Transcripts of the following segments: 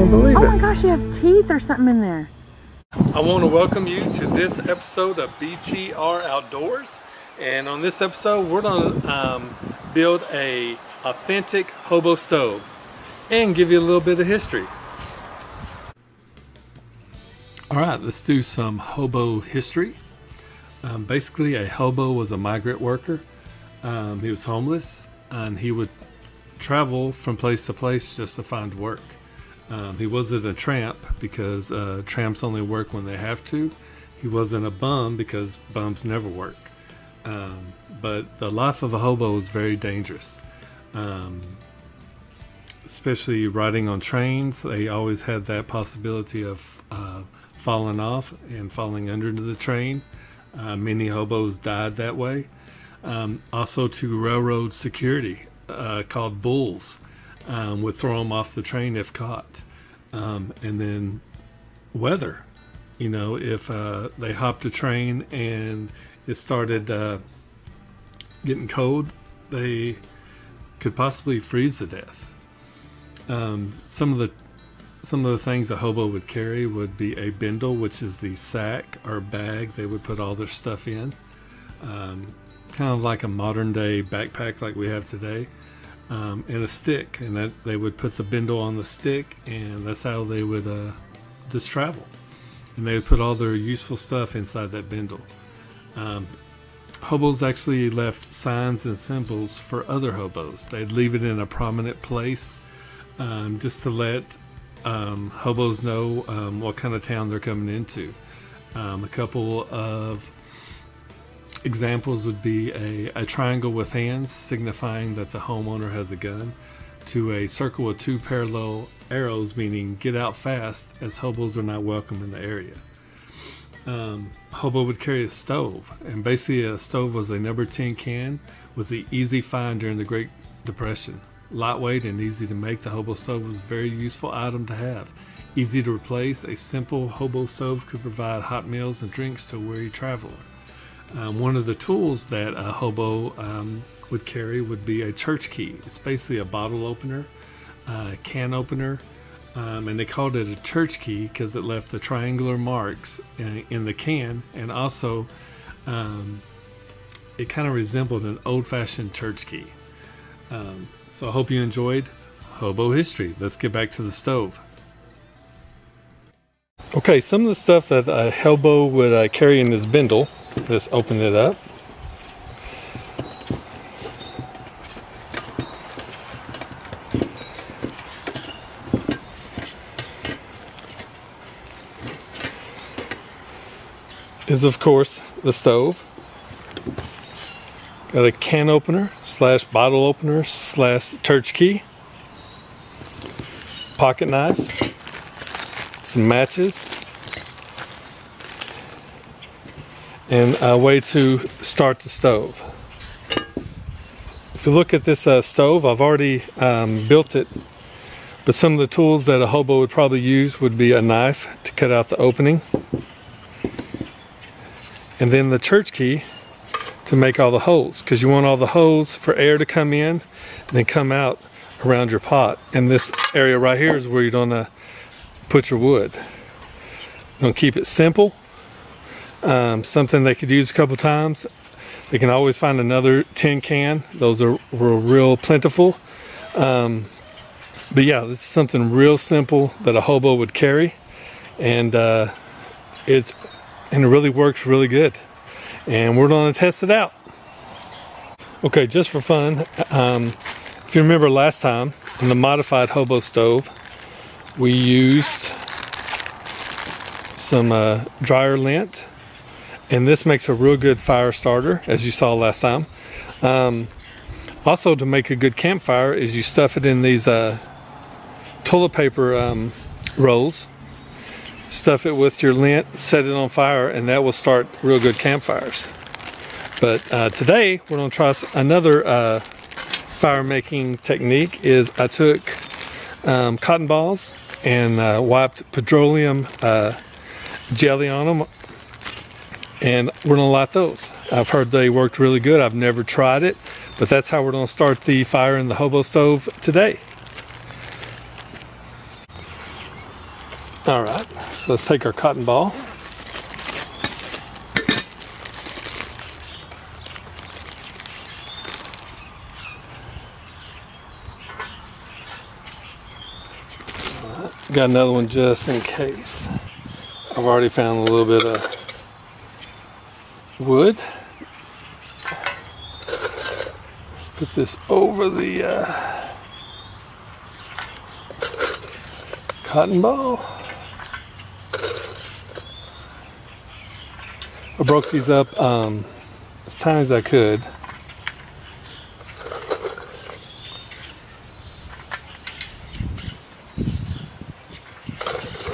can't believe Oh it. my gosh, she has teeth or something in there. I want to welcome you to this episode of BTR Outdoors. And on this episode, we're going to um, build a authentic hobo stove and give you a little bit of history. All right, let's do some hobo history. Um, basically, a hobo was a migrant worker. Um, he was homeless and he would travel from place to place just to find work. Um, he wasn't a tramp because uh, tramps only work when they have to. He wasn't a bum because bums never work. Um, but the life of a hobo is very dangerous. Um, especially riding on trains, they always had that possibility of uh, falling off and falling under the train. Uh, many hobos died that way. Um, also, to railroad security, uh, called bulls, um, would throw them off the train if caught. Um, and then weather, you know, if uh, they hopped a train and it started uh, getting cold, they could possibly freeze to death. Um, some of the some of the things a hobo would carry would be a bindle, which is the sack or bag they would put all their stuff in, um, kind of like a modern day backpack like we have today, um, and a stick, and that they would put the bindle on the stick, and that's how they would uh, just travel, and they would put all their useful stuff inside that bindle. Um, hobos actually left signs and symbols for other hobos. They'd leave it in a prominent place um, just to let um, hobos know um, what kind of town they're coming into. Um, a couple of examples would be a, a triangle with hands, signifying that the homeowner has a gun, to a circle with two parallel arrows, meaning get out fast, as hobos are not welcome in the area. Um, hobo would carry a stove, and basically a stove was a number 10 can, was the easy find during the Great Depression. Lightweight and easy to make, the hobo stove was a very useful item to have. Easy to replace, a simple hobo stove could provide hot meals and drinks to a weary traveler. Um, one of the tools that a hobo um, would carry would be a church key. It's basically a bottle opener, uh, can opener, um, and they called it a church key because it left the triangular marks in, in the can, and also um, it kind of resembled an old-fashioned church key. Um, so I hope you enjoyed hobo history. Let's get back to the stove. Okay, some of the stuff that a hobo would uh, carry in this bindle. Let's open it up. Is of course the stove. Got a can opener slash bottle opener slash church key. Pocket knife. Some matches. And a way to start the stove. If you look at this uh, stove, I've already um, built it. But some of the tools that a hobo would probably use would be a knife to cut out the opening. And then the church key to make all the holes because you want all the holes for air to come in and then come out around your pot. And this area right here is where you're gonna put your wood. You're gonna keep it simple. Um, something they could use a couple times. They can always find another tin can. Those are were real plentiful. Um, but yeah, this is something real simple that a hobo would carry, and uh, it's and it really works really good and we're going to test it out okay just for fun um, if you remember last time in the modified hobo stove we used some uh, dryer lint and this makes a real good fire starter as you saw last time um, also to make a good campfire is you stuff it in these uh, toilet paper um, rolls stuff it with your lint, set it on fire, and that will start real good campfires. But uh, today we're going to try another uh, fire making technique. Is I took um, cotton balls and uh, wiped petroleum uh, jelly on them, and we're to light those. I've heard they worked really good. I've never tried it, but that's how we're to start the fire in the hobo stove today. All right, so let's take our cotton ball. Got another one just in case. I've already found a little bit of wood. Put this over the uh, cotton ball. I broke these up um, as tiny as I could.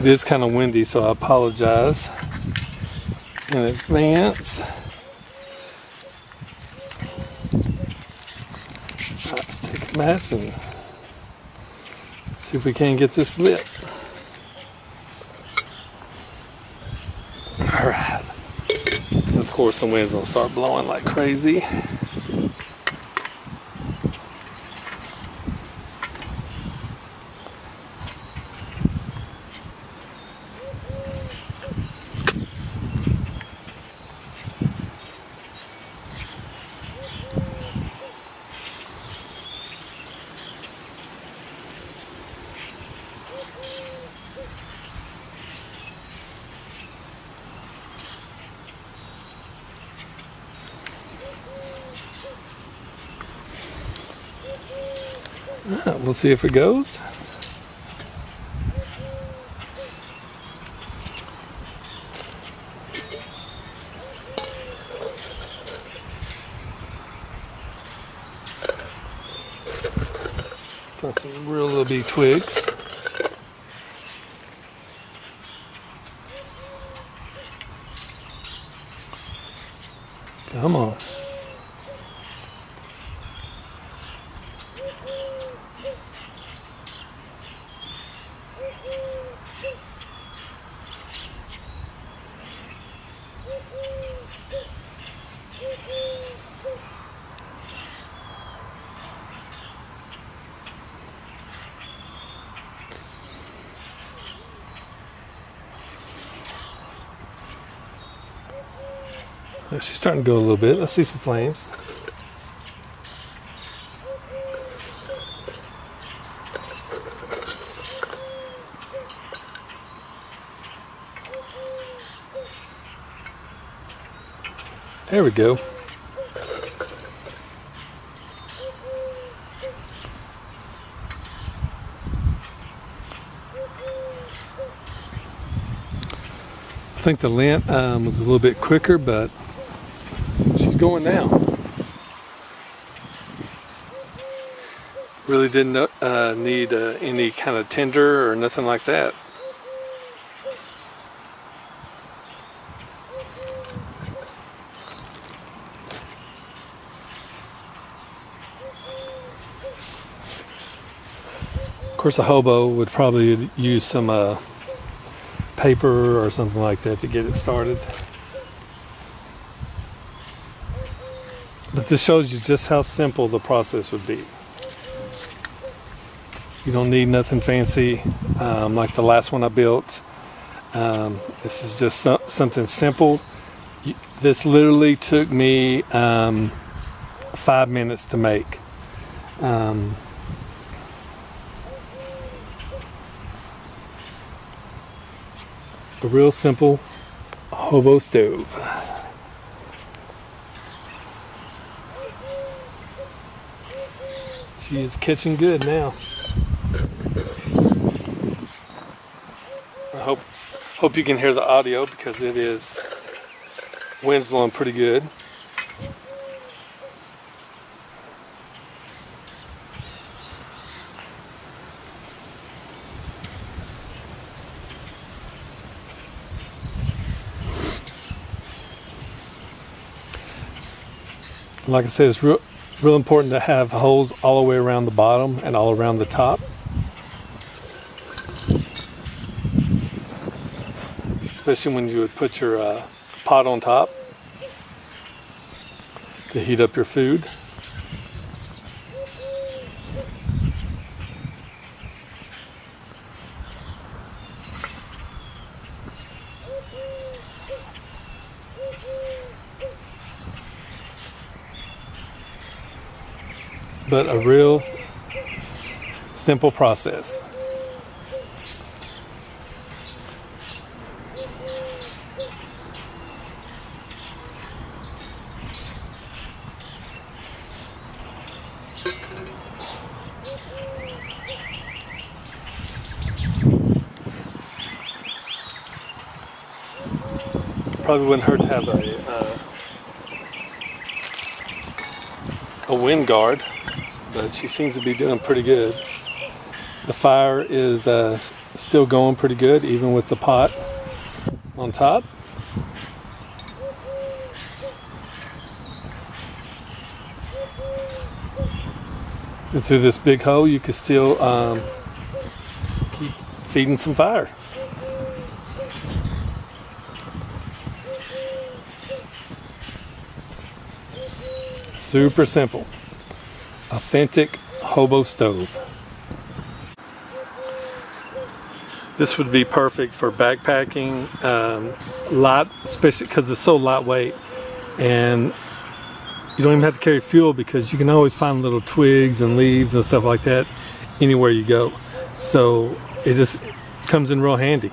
It is kind of windy, so I apologize in advance. Let's take a match and see if we can get this lit. All right. And of course, the wind's gonna start blowing like crazy. We'll see if it goes. Got some real little big twigs. Come on. Oh, She's starting to go a little bit. Let's see some flames. There we go. I think the lint um, was a little bit quicker, but going now. Really didn't uh, need uh, any kind of tinder or nothing like that. Of course, a hobo would probably use some uh, paper or something like that to get it started. But this shows you just how simple the process would be. You don't need nothing fancy um, like the last one I built. Um, this is just so- something simple. This literally took me um, five minutes to make. Um, a real simple hobo stove. She is catching good now. I hope hope you can hear the audio because it is wind's blowing pretty good. Like I said, it's real, real important to have holes all the way around the bottom and all around the top. Especially when you would put your uh, pot on top to heat up your food. But a real simple process. Probably wouldn't hurt to have a uh, a wind guard, but she seems to be doing pretty good. The fire is uh, still going pretty good, even with the pot on top. And through this big hole, you can still um, keep feeding some fire. Super simple. Authentic hobo stove. This would be perfect for backpacking, um, light, especially because it's so lightweight, and you don't even have to carry fuel because you can always find little twigs and leaves and stuff like that anywhere you go. So it just comes in real handy.